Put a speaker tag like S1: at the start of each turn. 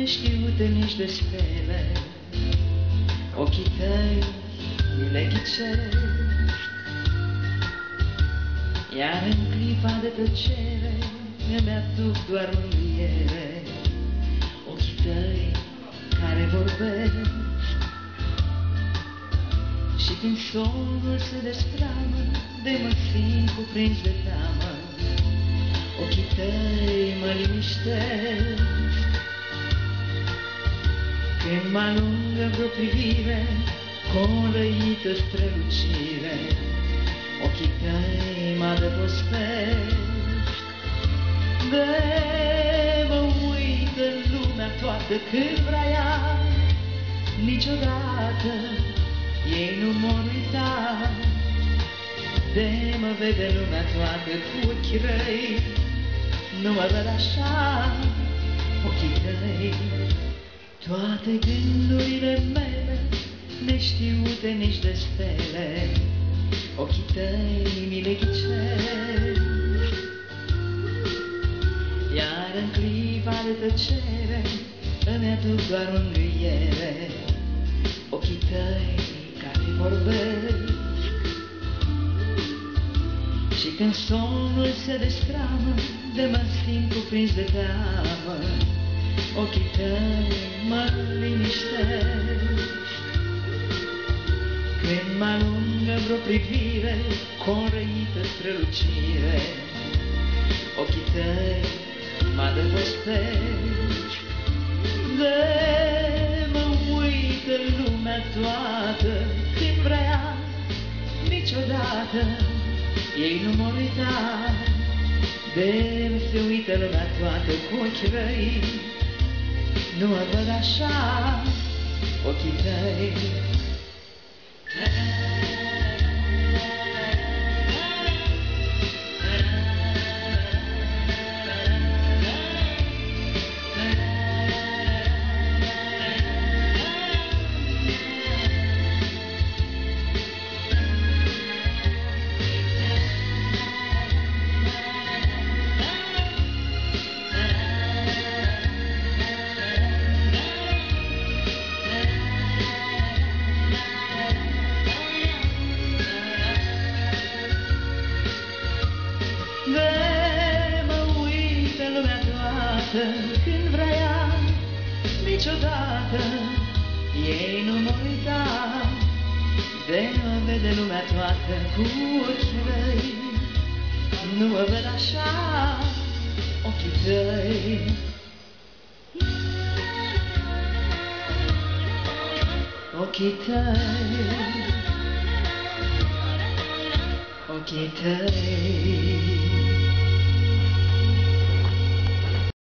S1: neștiute nici de stele, ochii tăi mi le ghicești, iar în clipa de tăcere îmi aduc doar mângâiere, ochii tăi care vorbesc. Și când somnul se destramă, de mă simt cuprins de teamă, ochii tăi mă liniștesc. Când mă alungă vreo privire, cu o răită strălucire, ochii tăi mă adăpostesc. De mă uit în lumea toată când vrea ea, niciodată ei nu mă uita. De mă vede lumea toată cu ochi răi, nu mă văd așa, ochii tăi. Toate gândurile mele, neștiute nici de stele, ochii tăi mi le ghicesc. Iar în clipa de tăcere, îmi aduc doar mângâiere, ochii tăi care vorbesc. Și când somnul se destramă, de mă simt cuprins de teamă, ochii tăi mă liniștesc. Când mă alungă vreo privire, cu o răită strălucire, ochii tăi mă adăpostesc. De mă uit în lumea toată, când vrea, niciodată, ei nu mă uita. De se uită lumea toată cu ochi răi, nu mă văd așa, ochii tăi. Toată când vrea. Niciodată ei nu mă uita. De mă vede lumea toată cu ochi răi Nu mă văd așa ochii tăi. Ochii tăi. Ochii tăi